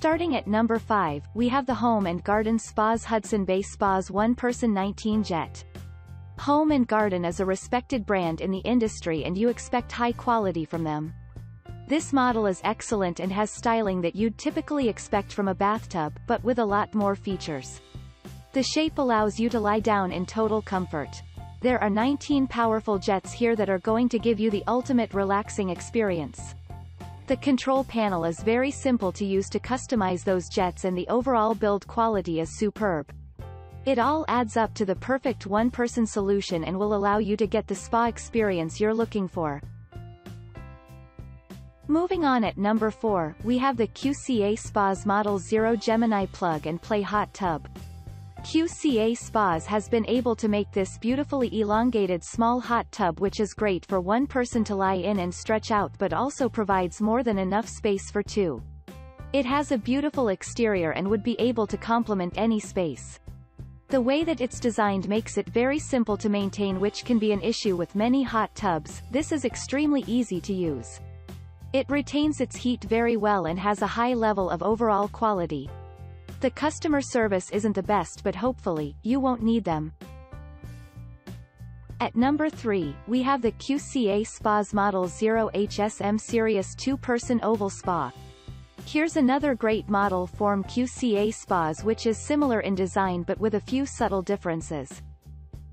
Starting at number 5, we have the Home and Garden Spas Hudson Bay Spas 1-Person 19 Jet. Home and Garden is a respected brand in the industry and you expect high quality from them. This model is excellent and has styling that you'd typically expect from a bathtub, but with a lot more features. The shape allows you to lie down in total comfort. There are 19 powerful jets here that are going to give you the ultimate relaxing experience. The control panel is very simple to use to customize those jets and the overall build quality is superb. It all adds up to the perfect one-person solution and will allow you to get the spa experience you're looking for. Moving on at number 4, we have the QCA Spas Model Zero Gemini Plug and Play Hot Tub. QCA Spas has been able to make this beautifully elongated small hot tub which is great for one person to lie in and stretch out but also provides more than enough space for two. It has a beautiful exterior and would be able to complement any space. The way that it's designed makes it very simple to maintain which can be an issue with many hot tubs, this is extremely easy to use. It retains its heat very well and has a high level of overall quality. The customer service isn't the best but hopefully, you won't need them. At number 3, we have the QCA Spas Model 0 HSM Sirius 2-Person Oval Spa. Here's another great model form QCA Spas which is similar in design but with a few subtle differences.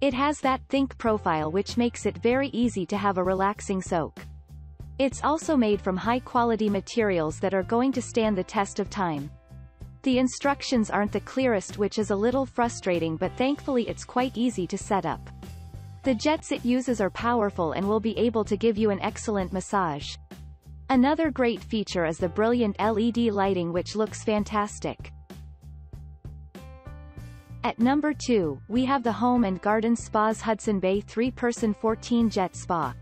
It has that think profile which makes it very easy to have a relaxing soak. It's also made from high-quality materials that are going to stand the test of time. The instructions aren't the clearest which is a little frustrating but thankfully it's quite easy to set up. The jets it uses are powerful and will be able to give you an excellent massage. Another great feature is the brilliant LED lighting which looks fantastic. At number 2, we have the Home and Garden Spas Hudson Bay 3-Person 14 Jet Spa.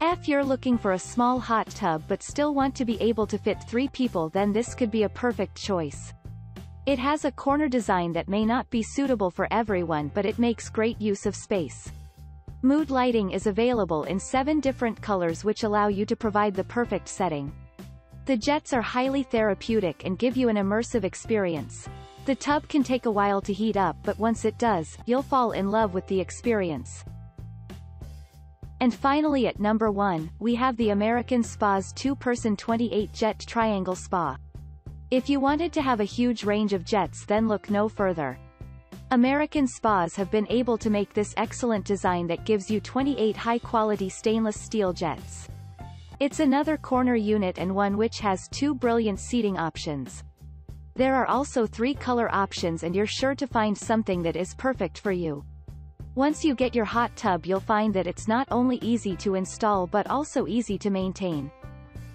If you're looking for a small hot tub but still want to be able to fit three people then this could be a perfect choice. It has a corner design that may not be suitable for everyone but it makes great use of space. Mood lighting is available in seven different colors which allow you to provide the perfect setting. The jets are highly therapeutic and give you an immersive experience. The tub can take a while to heat up but once it does, you'll fall in love with the experience. And finally at number 1, we have the American Spa's 2-person 28-jet triangle spa. If you wanted to have a huge range of jets then look no further. American spas have been able to make this excellent design that gives you 28 high-quality stainless steel jets. It's another corner unit and one which has two brilliant seating options. There are also three color options and you're sure to find something that is perfect for you. Once you get your hot tub you'll find that it's not only easy to install but also easy to maintain.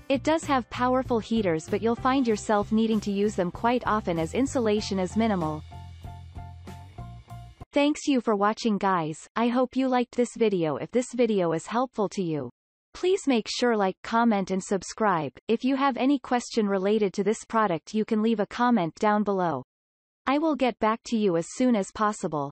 It does have powerful heaters but you'll find yourself needing to use them quite often as insulation is minimal. Thanks you for watching guys, I hope you liked this video if this video is helpful to you. Please make sure like comment and subscribe, if you have any question related to this product you can leave a comment down below. I will get back to you as soon as possible.